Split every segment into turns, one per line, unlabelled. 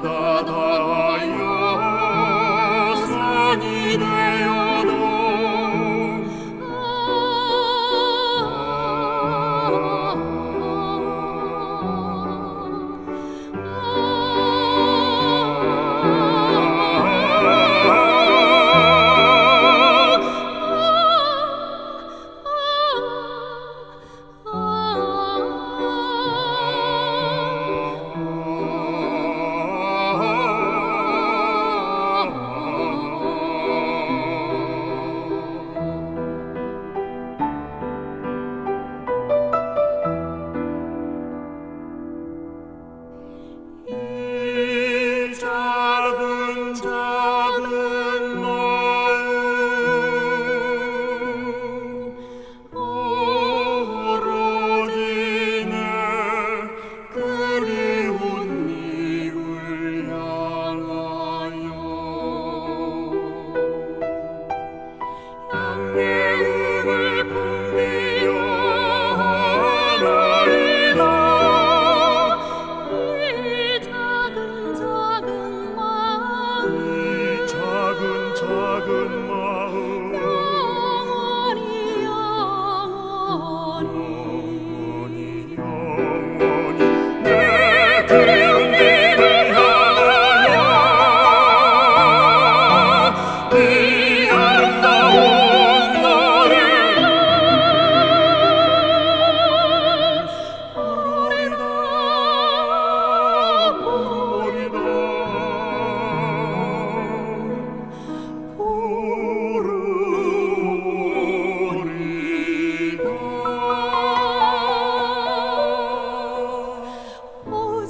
da da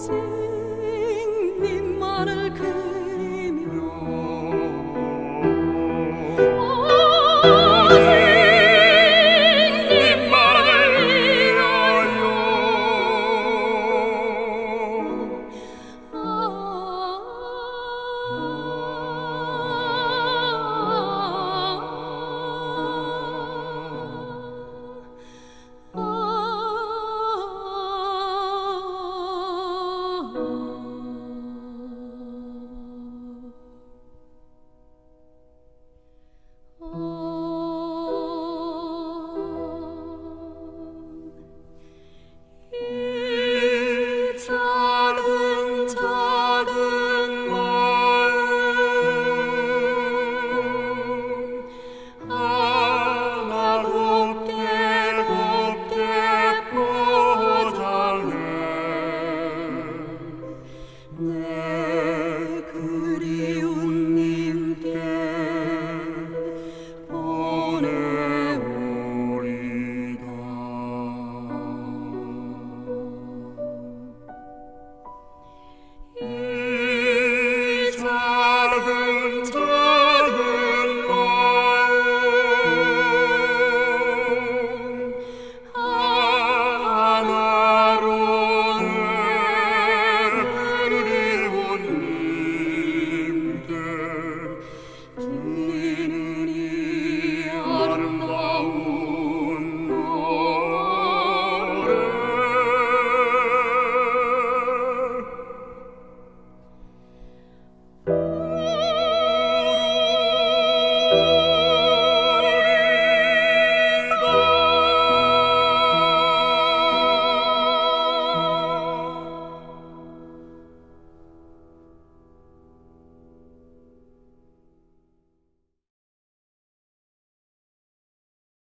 sing nimm mal